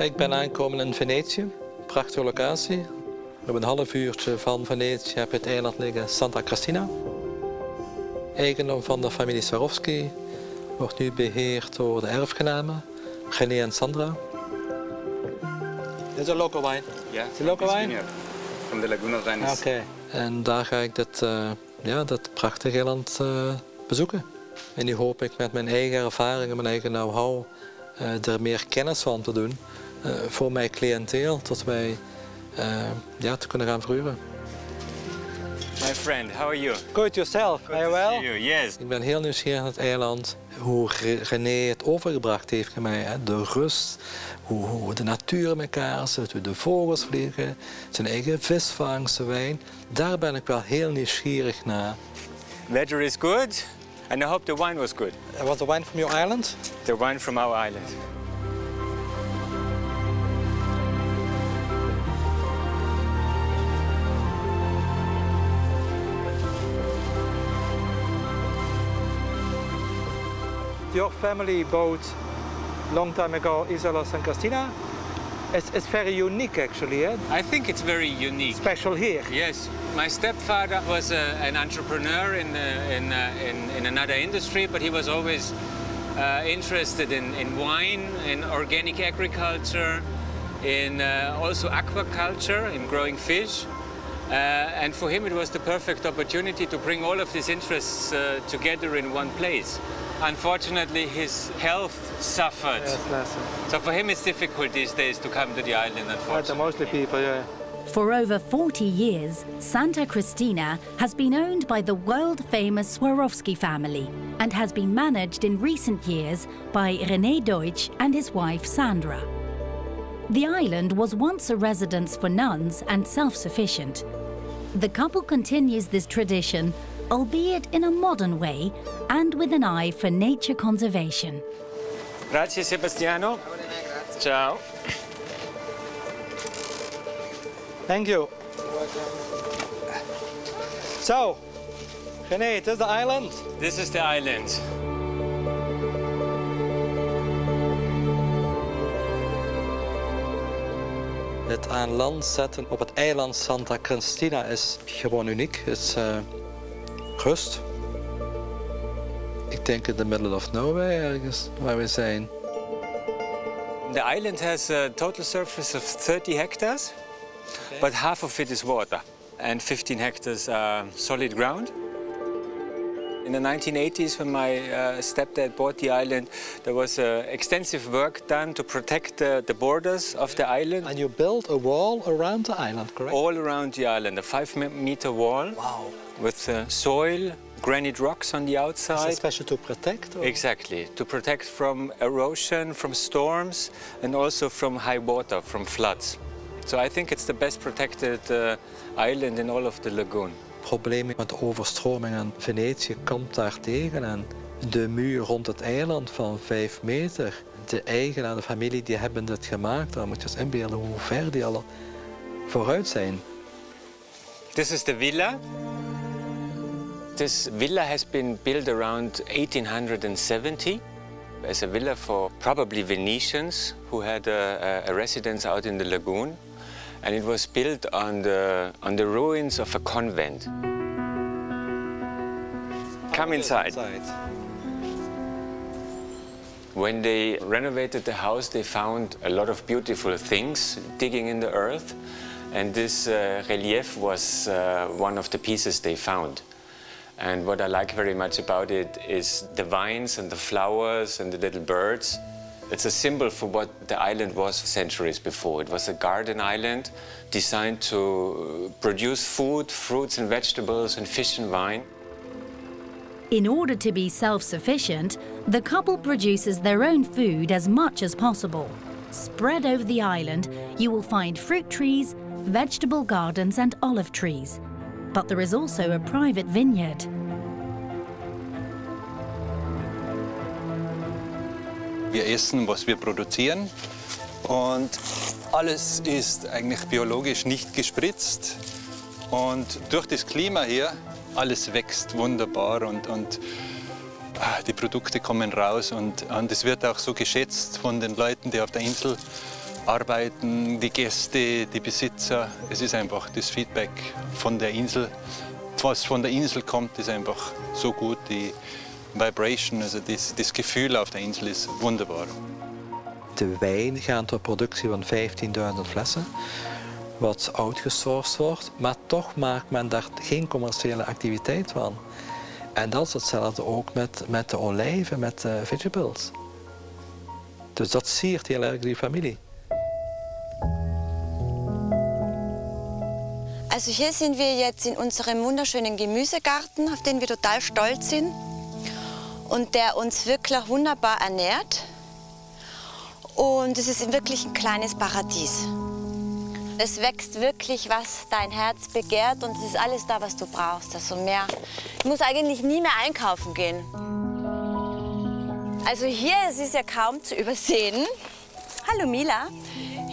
Ik ben aangekomen in Venetië. Prachtige locatie. Op een half uurtje van Venetië heb je het eiland liggen Santa Cristina. Eigendom van de familie Swarovski. Wordt nu beheerd door de erfgenamen, René en Sandra. Dit is een local wine. Ja, The local wine? From the Laguna Venice. Oké. En daar ga ik dit, eh, ja, dat prachtige eiland eh, bezoeken. En nu hoop ik met mijn eigen ervaringen, mijn eigen know-how, eh, er meer kennis van te doen voor mijn cliënteel, tot wij eh, ja, te kunnen gaan verhuren. My friend, how are you? Good yourself, Good to see you. Yes. Ik ben heel nieuwsgierig naar het eiland, hoe Re- René het overgebracht heeft aan mij. Hè? De rust, hoe, hoe de natuur in elkaar zit, hoe de vogels vliegen, zijn eigen visvangst, de wijn. Daar ben ik wel heel nieuwsgierig naar. Weather is good, and I hope the wine was good. Was the wine from your island? The wine from our island. Your family bought long time ago Isola San Cristina. It's, it's very unique actually, eh? I think it's very unique. special here. Yes, my stepfather was uh, an entrepreneur in, uh, in, uh, in, in another industry, but he was always uh, interested in, in wine, in organic agriculture, in uh, also aquaculture, in growing fish. Uh, and for him, it was the perfect opportunity to bring all of these interests uh, together in one place. Unfortunately, his health suffered. So for him, it's difficult these days to come to the island, unfortunately. mostly people, yeah. For over 40 years, Santa Cristina has been owned by the world famous Swarovski family and has been managed in recent years by René Deutsch and his wife Sandra. The island was once a residence for nuns and self sufficient. The couple continues this tradition, albeit in a modern way and with an eye for nature conservation. Grazie Sebastiano. Ciao. Thank you. So, René, it is the island. This is the island. Het aan land zetten op het eiland Santa Cristina is gewoon uniek. Het is eh, rust. Ik denk in the middle of nowhere ergens waar we zijn. The island has a total surface of 30 hectares, but half of it is water, and 15 hectares are solid ground. In the 1980s, when my uh, stepdad bought the island, there was uh, extensive work done to protect uh, the borders of the island. And you built a wall around the island, correct? all around the island, a five-meter wall Wow. With uh, soil, granite rocks on the outside. special to protect? or- Exactly, to protect from erosion, from storms, and also from high water, from floods. So I think it's the best protected uh, island in all of the lagoon. Problemen met de overstroming en Venetië komt daar tegen. En de muur rond het eiland van 5 meter. De eigenaar, de familie, die hebben dit gemaakt. Dan moet je eens inbeelden hoe ver die al vooruit zijn. This is the villa. This villa has been built around 1870 as a villa for probably Venetians who had a, a, residence out in the lagoon. And it was built on the, on the ruins of a convent. Come inside. When they renovated the house, they found a lot of beautiful things digging in the earth. And this uh, relief was uh, one of the pieces they found. And what I like very much about it is the vines and the flowers and the little birds. It's a symbol for what the island was centuries before. It was a garden island designed to produce food, fruits and vegetables, and fish and wine. In order to be self sufficient, the couple produces their own food as much as possible. Spread over the island, you will find fruit trees, vegetable gardens, and olive trees. But there is also a private vineyard. Wir essen, was wir produzieren. Und alles ist eigentlich biologisch nicht gespritzt. Und durch das Klima hier, alles wächst wunderbar und, und ah, die Produkte kommen raus. Und, und es wird auch so geschätzt von den Leuten, die auf der Insel arbeiten, die Gäste, die Besitzer. Es ist einfach das Feedback von der Insel. Was von der Insel kommt, ist einfach so gut. Die Vibration, also das, das Gefühl auf der Insel ist wunderbar. De wijn gaat door productie van 15.000 flessen, wat outgesourced wordt, maar toch maakt men daar geen commerciële activiteit van. En dat is hetzelfde ook met, met de olijven, met de vegetables. Dus dat siert heel erg die familie. Also hier sind wir jetzt in unserem wunderschönen Gemüsegarten, auf den wir total stolz sind und der uns wirklich wunderbar ernährt. Und es ist wirklich ein kleines Paradies. Es wächst wirklich, was dein Herz begehrt und es ist alles da, was du brauchst. Also mehr. Ich muss eigentlich nie mehr einkaufen gehen. Also hier, es ist ja kaum zu übersehen. Hallo Mila.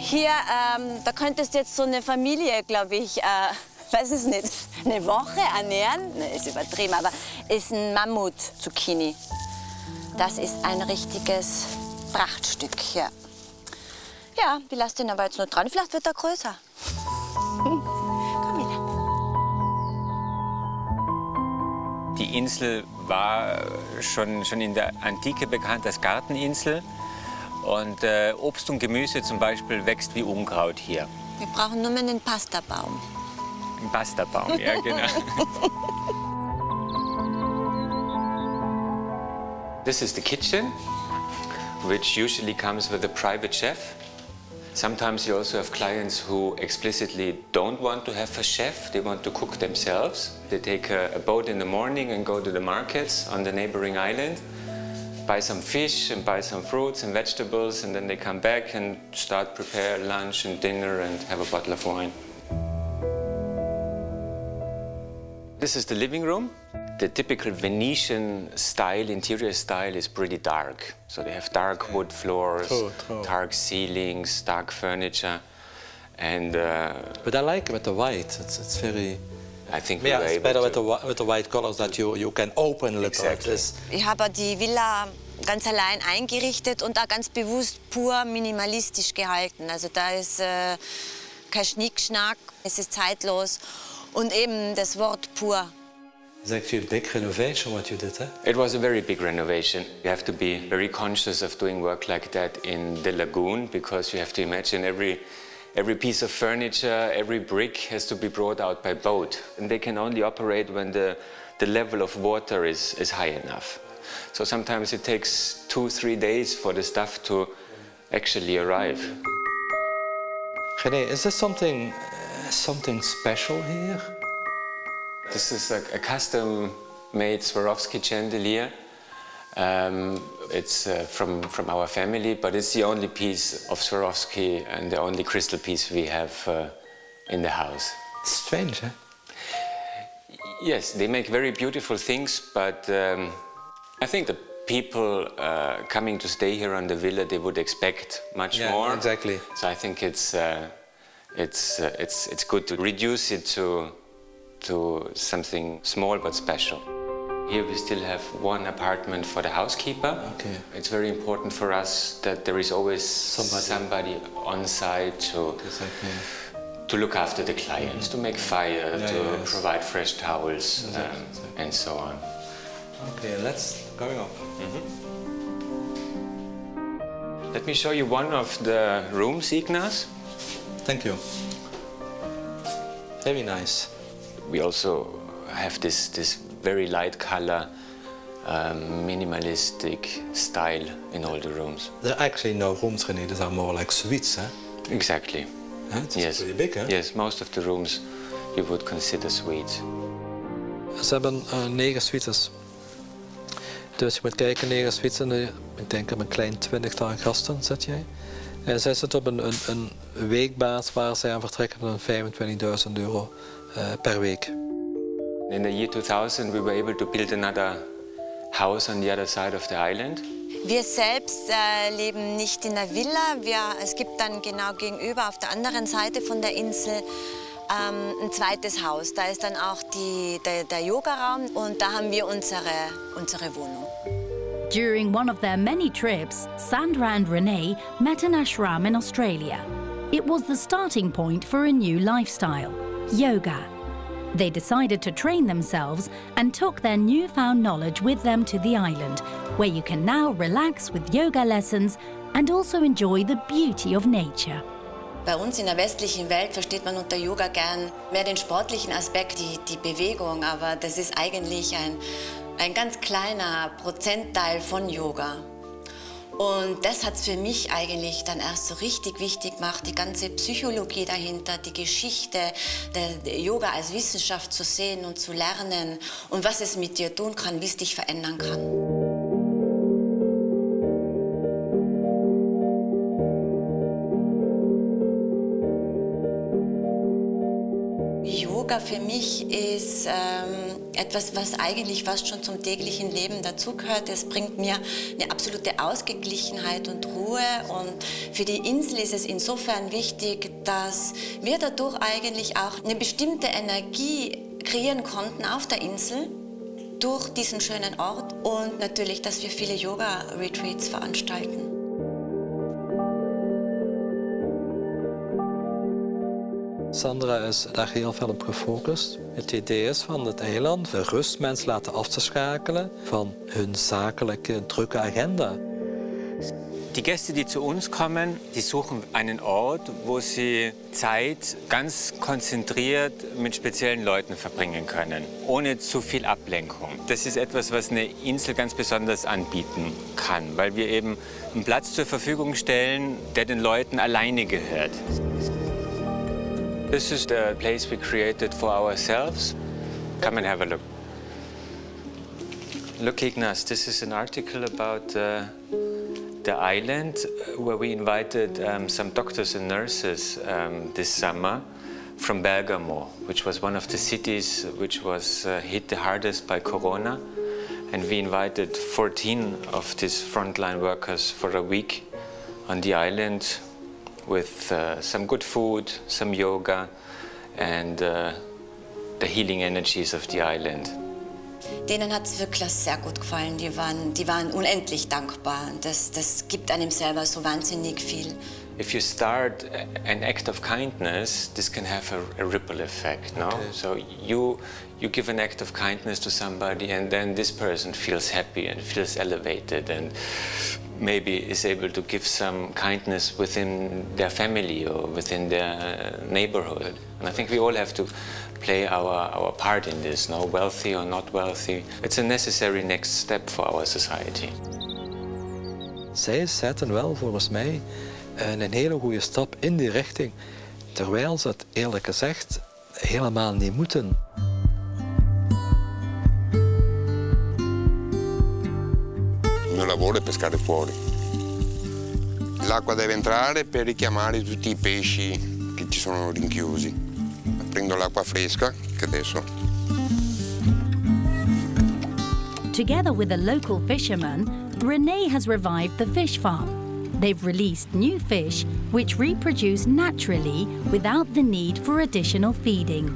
Hier, ähm, da könntest du jetzt so eine Familie, glaube ich, äh, weiß es nicht, eine Woche ernähren. Ne, ist übertrieben, aber ist ein Mammut-Zucchini. Das ist ein richtiges Prachtstück hier. Ja, die lasst den aber jetzt nur dran. Vielleicht wird er größer. Hm. Komm, Mila. Die Insel war schon, schon in der Antike bekannt als Garteninsel. Und äh, Obst und Gemüse zum Beispiel wächst wie Unkraut hier. Wir brauchen nur mehr einen Pastabaum. Ein Pastabaum, ja genau. This is the kitchen, which usually comes with a private chef. Sometimes you also have clients who explicitly don't want to have a chef, they want to cook themselves. They take a, a boat in the morning and go to the markets on the neighboring island, buy some fish and buy some fruits and vegetables, and then they come back and start prepare lunch and dinner and have a bottle of wine. This is the living room. The typical Venetian style, interior style, is pretty dark. So they have dark wood floors, True, true. dark ceilings, dark furniture. And uh, But I like it with the white. It's, it's very... I think we Yeah, were it's better with the, with the white colors that you, you can open a little. Exactly. It's- Ich habe die Villa ganz allein eingerichtet und auch ganz bewusst pur minimalistisch gehalten. Also da ist äh, kein Schnickschnack, es ist zeitlos und eben das Wort pur. It's actually a big renovation what you did, eh? It was a very big renovation. You have to be very conscious of doing work like that in the lagoon because you have to imagine every, every piece of furniture, every brick has to be brought out by boat. And they can only operate when the, the level of water is, is high enough. So sometimes it takes two, three days for the stuff to actually arrive. René, is this something, uh, something special here? This is a, a custom-made Swarovski chandelier. Um, it's uh, from, from our family, but it's the only piece of Swarovski and the only crystal piece we have uh, in the house. Strange, eh? Yes, they make very beautiful things, but um, I think the people uh, coming to stay here on the villa, they would expect much Yeah, more. exactly. So I think it's, uh, it's, uh, it's, it's good to reduce it to, to something small but special. Here we still have one apartment for the housekeeper. Okay. It's very important for us that there is always Somebody. somebody on site to, to look after the clients, to make fire, Yeah, to yes. provide fresh towels, Exactly, um, exactly. and so on. okay, let's going up. Let me show you one of the rooms, Ignace. Thank you. Very nice. We also have this, this very light color, um, minimalistic style in all the rooms. There are actually no rooms, René. These are more like suites, eh? Exactly. Huh? It's yes. pretty big, eh? Yes, most of the rooms you would consider suites. Ze hebben eh, negen suites. Dus je moet kijken, negen suites. En, eh, ik denk op een klein twintigtal gasten zit jij. En zij zitten op een, een, een weekbaas waar zij aan vertrekken van 25.000 euro eh, per week. In the year 2000, we were able to build another house on the other side of the island. Wir selbst äh, leben nicht in der Villa. Wir, es gibt dann genau gegenüber auf der anderen Seite von der Insel ähm, ein zweites Haus. Da ist dann auch die, der, der Yogaraum und da haben wir unsere, unsere Wohnung. During one of their many trips, Sandra and Renee met an ashram in Australia. It was the starting point for a new lifestyle yoga. They decided to train themselves and took their newfound knowledge with them to the island, where you can now relax with yoga lessons and also enjoy the beauty of nature. Bei uns in der westlichen Welt versteht man unter Yoga gern mehr den sportlichen Aspekt, die, die Bewegung, aber das ist eigentlich ein, ein ganz kleiner Prozentteil von Yoga. Und das hat es für mich eigentlich dann erst so richtig wichtig gemacht, die ganze Psychologie dahinter, die Geschichte der Yoga als Wissenschaft zu sehen und zu lernen und was es mit dir tun kann, wie es dich verändern kann. Für mich ist ähm, etwas, was eigentlich fast schon zum täglichen Leben dazugehört. Es bringt mir eine absolute Ausgeglichenheit und Ruhe. Und für die Insel ist es insofern wichtig, dass wir dadurch eigentlich auch eine bestimmte Energie kreieren konnten auf der Insel durch diesen schönen Ort und natürlich, dass wir viele Yoga-Retreats veranstalten. Sandra is daar heel veel op gefocust. Het idee is van het eiland rust mensen laten af te schakelen van hun zakelijke drukke agenda. Die Gäste, die zu uns kommen, die suchen einen Ort, wo sie Zeit ganz konzentriert mit speziellen Leuten verbringen können, ohne zu viel Ablenkung. Das ist etwas, was eine Insel ganz besonders anbieten kann, weil wir eben einen Platz zur Verfügung stellen, der den Leuten alleine gehört. This is the place we created for ourselves. Come and have a look. Look, Ignace, this is an article about uh, the island uh, where we invited um, some doctors and nurses um, this summer from Bergamo, which was one of the cities which was uh, hit the hardest by Corona. And we invited 14 of these frontline workers for a week on the island with uh, some good food, some yoga, and uh, the healing energies of the island. Denen hat es wirklich sehr gut gefallen. Die waren, die waren unendlich dankbar. Das, das gibt einem selber so wahnsinnig viel. If you start an act of kindness, this can have a, a ripple effect, no? Okay. So you you give an act of kindness to somebody, and then this person feels happy and feels elevated, and maybe is able to give some kindness within their family or within their neighborhood. And I think we all have to play our, our part in this, no? wealthy or not wealthy. It's a necessary next step for our society. Zij zetten wel volgens mij eh, een hele goede stap in die richting, terwijl ze het eerlijk gezegd helemaal niet moeten. Pescare fuori. L'acqua deve entrare per richiamare tutti i pesci che ci sono rinchiusi. Prendo l'acqua fresca, che adesso... Together with a local fisherman, Renee has revived the fish farm. They've released new fish which reproduce naturally without the need for additional feeding.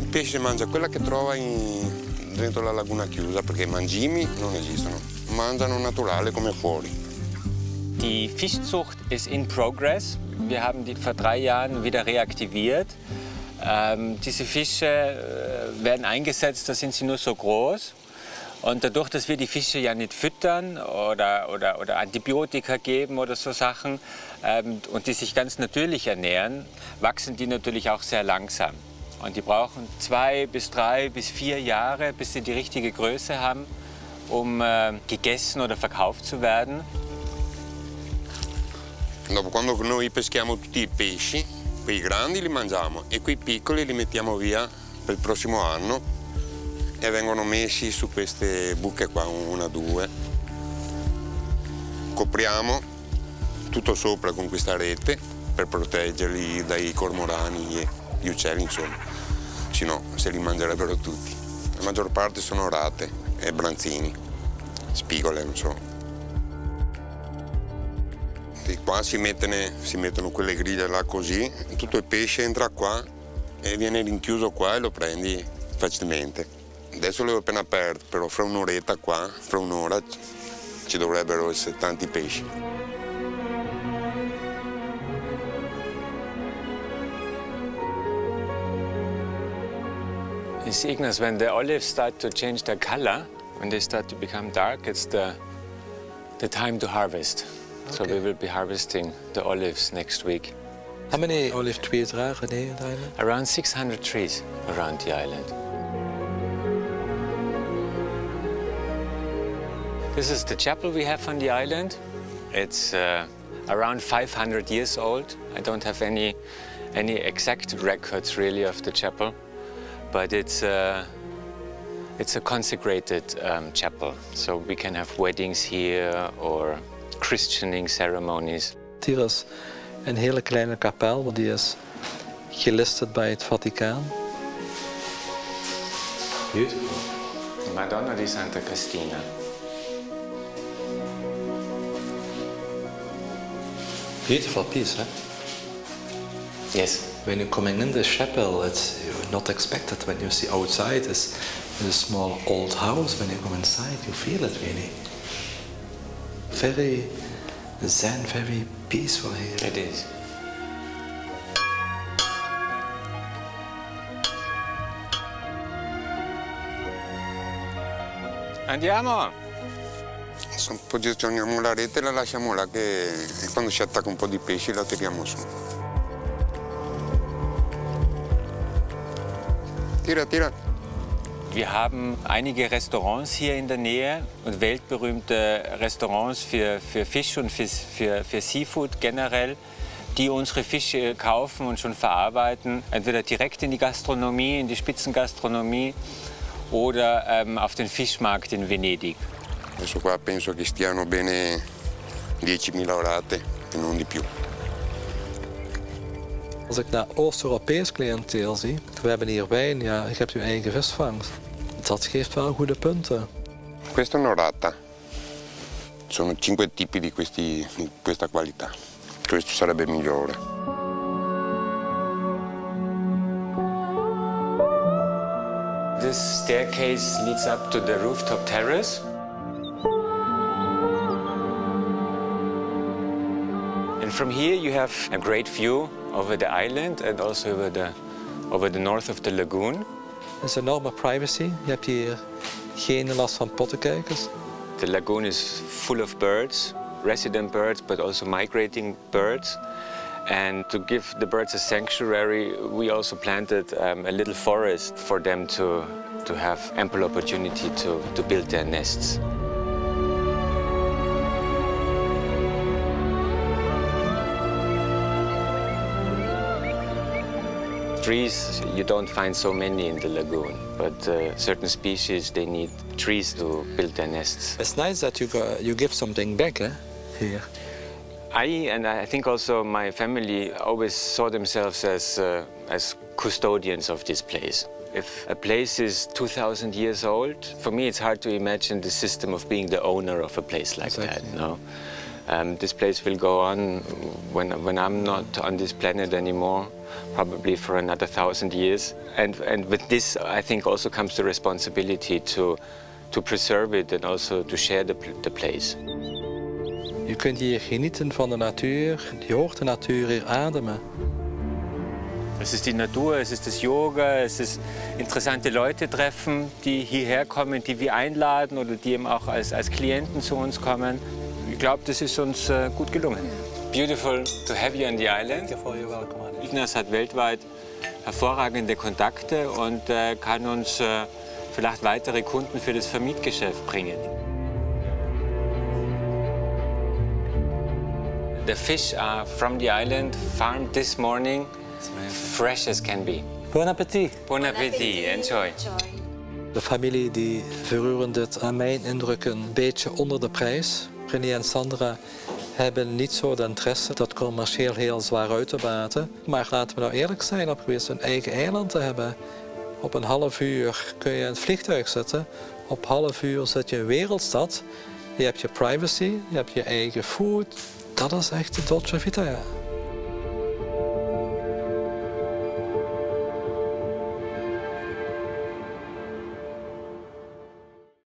Il pesce mangia quella che trova in, dentro la laguna chiusa perché mangimi non esistono. Mangiano naturale come fuori. Die Fischzucht ist in progress. Wir haben die vor drei Jahren wieder reaktiviert. Ähm, diese Fische äh, werden eingesetzt, da sind sie nur so groß. Und dadurch, dass wir die Fische ja nicht füttern oder, oder, oder Antibiotika geben oder so Sachen ähm, und die sich ganz natürlich ernähren, wachsen die natürlich auch sehr langsam. Und die brauchen zwei bis drei bis vier Jahre, bis sie die richtige Größe haben. Um äh, gegessen oder verkauft zu werden. Dopo quando noi peschiamo tutti i pesci, quei grandi li mangiamo e quei piccoli li mettiamo via per il prossimo anno e vengono messi su queste buche qua, una, due. Copriamo tutto sopra con questa rete per proteggerli dai cormorani e gli uccelli, insomma, se no se li mangerebbero tutti. La maggior parte sono rate e branzini, spigole, non so. E qua si, mettene, si mettono quelle griglie là così, tutto il pesce entra qua e viene rinchiuso qua e lo prendi facilmente. Adesso le ho appena aperte, però fra un'oretta qua, fra un'ora, ci dovrebbero essere tanti pesci. Ignace, when the olives start to change their color, when they start to become dark, it's the, the time to harvest. So we will be harvesting the olives next week. How many olive trees are there in the island? Around 600 trees around the island. This is the chapel we have on the island. It's uh, around 500 years old. I don't have any, any exact records really of the chapel, but it's, uh, it's a consecrated um, chapel. So we can have weddings here or christening ceremonies. Hier is een hele kleine kapel, want die is gelisterd bij het Vaticaan. Beautiful. Madonna di Santa Cristina. Beautiful piece, hè? Yes. When you're coming in the chapel, it's not expected. When you see outside, it's a small old house. When you come inside, you feel it really. Very zen, very peaceful here. It is. Andiamo! Adesso posizioniamo la rete e la lasciamo là che quando si attacca un po' di pesci la tiriamo su. Tira, tira. Wir haben einige Restaurants hier in der Nähe und weltberühmte Restaurants für, für Fisch und für, für, für Seafood generell, die unsere Fische kaufen und schon verarbeiten, entweder direkt in die Gastronomie, in die Spitzengastronomie oder ähm, auf den Fischmarkt in Venedig. Adesso qua penso che stiano bene 10.000 orate e non di più. Als ik naar Oost-Europees cliënteel zie, we hebben hier wijn, ja, je hebt je eigen visvangst. Dat geeft wel goede punten. Questa è un'orata. Sono cinque tipi di, questi- di questa qualità. Questo sarebbe migliore. This staircase leads up to the rooftop terrace. And from here you have a great view over the island and also over the, over the north of the lagoon. Er is enorme privacy. Je hebt hier geen last van pottenkijkers. The lagoon is full of birds, resident birds, but also migrating birds. And to give the birds a sanctuary, we also planted um, a little forest for them to, to have ample opportunity to, to build their nests. Trees, you don't find so many in the lagoon, but uh, certain species, they need trees to build their nests. It's nice that you, go, you give something back eh, here. I and I think also my family always saw themselves as uh, as custodians of this place. If a place is 2,000 years old, for me it's hard to imagine the system of being the owner of a place like Exactly. that. No, um, this place will go on when when I'm not on this planet anymore, probably for another thousand years. And and with this, I think also comes the responsibility to to preserve it and also to share the, the place. Je kunt hier genieten van de natuur. Je hoort de natuur hier ademen. Es ist die Natur, es ist das Yoga, es ist interessante Leute treffen, die hierher kommen, die wir einladen oder die eben auch als, als Klienten zu uns kommen. Ich glaube, das ist uns äh, gut gelungen. Beautiful to have you on the island. Ignas hat weltweit hervorragende Kontakte und äh, kann uns äh, vielleicht weitere Kunden für das Vermietgeschäft bringen. The fish are from the island, farmed this morning, fresh as can be. Bon appetit. Bon appetit, enjoy. De familie die verhuren dit aan mijn indruk een beetje onder de prijs. René en Sandra hebben niet zo de interesse dat commercieel heel zwaar uit te baten. Maar laten we nou eerlijk zijn, op geweest een eigen eiland te hebben. Op een half uur kun je het vliegtuig zitten. Op half uur zit je een wereldstad. Je hebt je privacy, je hebt je eigen food. Dat is echt de Dolce Vita. ja.